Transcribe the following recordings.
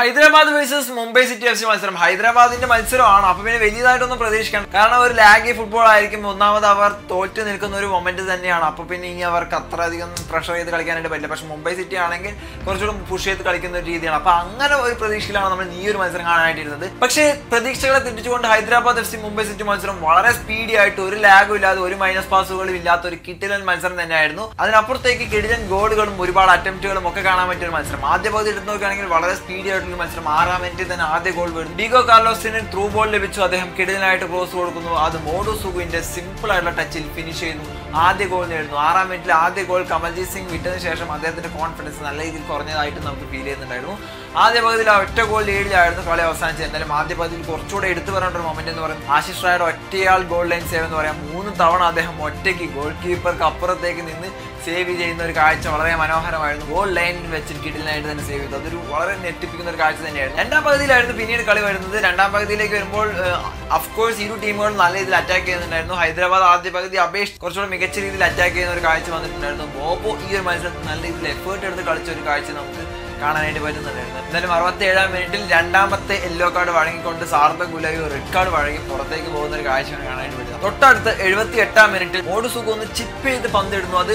Hyderabad versus Mumbai City F C മത്സരം. ഹൈദരാബാദിന്റെ മത്സരമാണ്. അപ്പൊ പിന്നെ വലിയതായിട്ടൊന്നും പ്രതീക്ഷിക്കണം. കാരണം ഒരു ലാഗി ഫുട്ബോൾ ആയിരിക്കും ഒന്നാമത് അവർ തോറ്റു നിൽക്കുന്ന ഒരു മൊമെന്റ് തന്നെയാണ്. അപ്പൊ പിന്നെ ഇനി അവർക്ക് അത്ര അധികം പ്രഷർ ചെയ്ത് കളിക്കാനായിട്ട് പറ്റില്ല. പക്ഷെ മുംബൈ സിറ്റി ആണെങ്കിൽ കുറച്ചുകൂടി പുഷ് ചെയ്ത് കളിക്കുന്ന ഒരു രീതിയാണ്. അപ്പൊ അങ്ങനെ ഒരു പ്രതീക്ഷയിലാണ് നമ്മൾ ഈ ഒരു മത്സരം കാണാനായിട്ടിരുന്നത്. പക്ഷേ പ്രതീക്ഷകളെ തെറ്റിച്ചുകൊണ്ട് Hyderabad F C Mumbai City മത്സരം വളരെ സ്പീഡി ആയിട്ട് ഒരു ലാഗും ഇല്ലാതെ ഒരു മൈനസ് പാസുകളും ഇല്ലാത്ത ഒരു കിട്ടിലൻ മത്സരം തന്നെയായിരുന്നു. അതിനപ്പുറത്തേക്ക് കിടിലൻ ഗോളുകളും ഒരുപാട് അറ്റംപ്റ്റുകളും ഒക്കെ കാണാൻ പറ്റിയ ഒരു മത്സരം. ആദ്യ പകുതി എടുത്ത് നോക്കുകയാണെങ്കിൽ വളരെ സ്പീഡി മത്സരം ആറാം മിനിറ്റിൽ തന്നെ ആദ്യ ഗോൾ വരുന്നു ഡിഗോ കാർലോസിന് ത്രൂ ബോൾ ലഭിച്ചു. അദ്ദേഹം കിടിലനായിട്ട് ക്രോസ് കൊടുക്കുന്നു. അത് മോഡു സുഗുവിന്റെ സിമ്പിൾ ആയിട്ടുള്ള ടച്ചിൽ ഫിനിഷ് ചെയ്യുന്നു. ആദ്യ ഗോൾ നേടുന്നു. ആറാം മിനിറ്റിൽ ആദ്യ ഗോൾ കമൽജീത് സിംഗ് വിട്ടതിന് ശേഷം അദ്ദേഹത്തിന്റെ കോൺഫിഡൻസ് നല്ല രീതിയിൽ കുറഞ്ഞതായിട്ട് നമുക്ക് ഫീൽ ചെയ്യുന്നുണ്ടായിരുന്നു. ആദ്യ പകുതിയിൽ ആ ഒറ്റ ഗോൾ ലീഡിലായിരുന്നു കളി അവസാനിച്ചത്. എന്നാലും ആദ്യ പകുതിയിൽ കുറച്ചുകൂടെ എടുത്തു പറയേണ്ട ഒരു മൊമെന്റ് എന്ന് പറയുന്നത് ആശിഷ് റായുടെ ഒറ്റയാൾ ഗോൾ ലൈൻ സേവ് എന്ന് പറയാം. മൂന്ന് തവണ അദ്ദേഹം ഒറ്റയ്ക്ക് ഗോൾ കീപ്പർക്ക് അപ്പുറത്തേക്ക് നിന്ന് സേവ് ചെയ്യുന്ന ഒരു കാഴ്ച വളരെ മനോഹരമായിരുന്നു. ഗോൾ ലൈൻ വെച്ച് കിടിലായിട്ട് തന്നെ സേവ് ചെയ്തു. അതൊരു വളരെ ഞെട്ടിപ്പിക്കുന്ന ഒരു കാഴ്ച തന്നെയായിരുന്നു. രണ്ടാം പകുതിയിലായിരുന്നു പിന്നീട് കളി വരുന്നത്. രണ്ടാം പകുതിയിലേക്ക് വരുമ്പോൾ അഫ്കോഴ്സ് ഇരു ടീമുകളും നല്ല രീതിയിൽ അറ്റാക്ക് ചെയ്യുന്നുണ്ടായിരുന്നു. ഹൈദരാബാദ് ആദ്യ പകുതി അപേക്ഷിച്ച് കുറച്ചുകൂടെ മികച്ച രീതിയിൽ അറ്റാക്ക് ചെയ്യുന്ന ഒരു കാഴ്ച വന്നിട്ടുണ്ടായിരുന്നു. ബോബോ ഈ ഒരു മത്സരത്തിൽ നല്ല രീതിയിൽ എഫേർട്ട് എടുത്ത് കളിച്ച ഒരു കാഴ്ച നമുക്ക് കാണാനായിട്ട് പറ്റുന്നുണ്ടായിരുന്നു എന്തായാലും അറുപത്തി ഏഴാം മിനിറ്റിൽ രണ്ടാമത്തെ യെല്ലോ കാർഡ് വഴങ്ങിക്കൊണ്ട് സാർദ ഗുലായി റെഡ് കാർഡ് വഴങ്ങി പുറത്തേക്ക് പോകുന്ന ഒരു കാഴ്ചയാണ് കാണാനായിട്ട് പറ്റുന്നത്. തൊട്ടടുത്ത് എഴുപത്തി എട്ടാം മിനിറ്റിൽ ഓട് സുഖം ഒന്ന് ചിപ്പ് ചെയ്ത് പന്തിടുന്നു അത്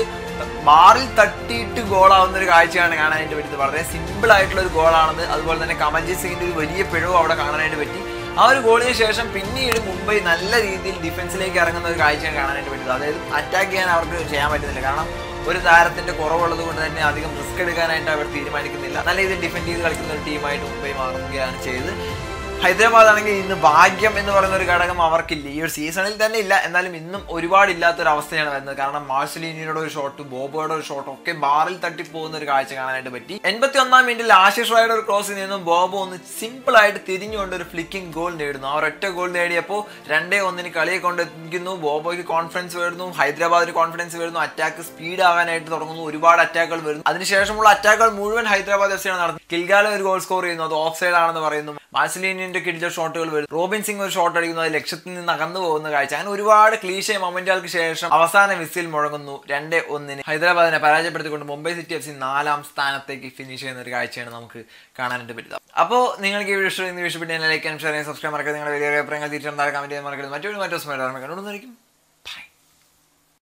ബാറിൽ തട്ടിയിട്ട് ഗോളാവുന്ന ഒരു കാഴ്ചയാണ് കാണാനായിട്ട് പറ്റുന്നത്. വളരെ സിമ്പിൾ ആയിട്ടുള്ള ഒരു ഗോളാണത് അതുപോലെ തന്നെ കമൽജിത് സിംഗിന്റെ ഒരു വലിയ പിഴവ് അവിടെ കാണാനായിട്ട് പറ്റി. ആ ഒരു ഗോളിന് ശേഷം പിന്നീട് മുംബൈ നല്ല രീതിയിൽ ഡിഫൻസിലേക്ക് ഇറങ്ങുന്ന ഒരു കാഴ്ചയാണ് കാണാനായിട്ട് പറ്റുന്നത്. അതായത് അറ്റാക്ക് ചെയ്യാൻ അവർക്ക് ചെയ്യാൻ പറ്റുന്നില്ല. കാരണം ഒരു താരത്തിന്റെ കുറവുള്ളത് കൊണ്ട് തന്നെ അധികം റിസ്ക് എടുക്കാനായിട്ട് അവർ തീരുമാനിക്കുന്നില്ല. നല്ല രീതിയിൽ ഡിഫെൻഡ് ചെയ്ത് കളിക്കുന്ന ഒരു ടീമായിട്ട് മുംബൈ മാറുകയാണ് ചെയ്തത്. ഹൈദരാബാദ് ആണെങ്കിൽ ഇന്ന് ഭാഗ്യം എന്ന് പറയുന്ന ഒരു ഘടകം അവർക്കില്ല. ഈ ഒരു സീസണിൽ തന്നെ ഇല്ല. എന്നാലും ഇന്നും ഒരുപാട് ഇല്ലാത്തൊരു അവസ്ഥയാണ് വരുന്നത്. കാരണം മാർസലീനിയുടെ ഒരു ഷോട്ട് ബോബോയുടെ ഒരു ഷോട്ട് ഒക്കെ ബാറിൽ തട്ടിപ്പോകുന്ന ഒരു കാഴ്ച കാണാനായിട്ട് പറ്റി. എൺപത്തി ഒന്നാം മിനിറ്റിൽ ആശിഷ് റായുടെ ഒരു ക്രോസിൽ നിന്നും ബോബോ ഒന്ന് സിമ്പിൾ ആയിട്ട് തിരിഞ്ഞുകൊണ്ട് ഒരു ഫ്ലിക്കിംഗ് ഗോൾ നേടുന്നു. ആ ഒറ്റ ഗോൾ നേടിയപ്പോൾ രണ്ടേ ഒന്നിന് കളിയെ കൊണ്ടെത്തിക്കുന്നു. ബോബോയ്ക്ക് കോൺഫിഡൻസ് വരുന്നു. ഹൈദരാബാദിന് കോൺഫിഡൻസ് വരുന്നു. അറ്റാക്ക് സ്പീഡ് ആകാനായിട്ട് തുടങ്ങുന്നു. ഒരുപാട് അറ്റാക്കുകൾ വരുന്നു. അതിനുശേഷമുള്ള അറ്റാക്കുകൾ മുഴുവൻ ഹൈദരാബാദ് എഫ് സിയാണ് നടത്തുന്നത്. കിൽഗാല ഒരു ഗോൾ സ്കോർ ചെയ്യുന്നു. അത് ഓഫ് സൈഡ് ആണെന്ന് പറയുന്നു. മാർസലീനിന്റെ കിടിച്ച ഷോട്ടുകൾ വരും. റോബിൻ സിംഗ് ഒരു ഷോട്ട് അടിക്കുന്നു അത് ലക്ഷ്യത്തിൽ നിന്ന് അകന്നു പോകുന്ന കാഴ്ച. അങ്ങനെ ഒരുപാട് ക്ലീശ മൊമെന്റുകൾക്ക് ശേഷം അവസാന വിസിൽ മുഴങ്ങുന്നു രണ്ട് ഒന്നിന്. ഹൈദരാബാദിനെ പരാജയപ്പെടുത്തിക്കൊണ്ട് മുംബൈ സിറ്റി എഫ് സി നാലാം സ്ഥാനത്തേക്ക് ഫിനിഷ് ചെയ്യുന്ന ഒരു കാഴ്ചയാണ് നമുക്ക് കാണാനായിട്ട് പറ്റുക അപ്പോൾ നിങ്ങൾക്ക് ഈ വീഡിയോ ഇഷ്ടപ്പെട്ട് ലൈക്ക് ആൻഡ് ഷെയർ സബ്സ്ക്രൈബ് മറക്കരുത്. നിങ്ങളുടെ വലിയ അഭിപ്രായങ്ങൾ തിരിച്ചറിയാൻ കമന്റ് ചെയ്യാൻ മറക്കരുത്. മറ്റൊരു മറ്റൊരു സമയം കണ്ടുകൊണ്ടിരിക്കും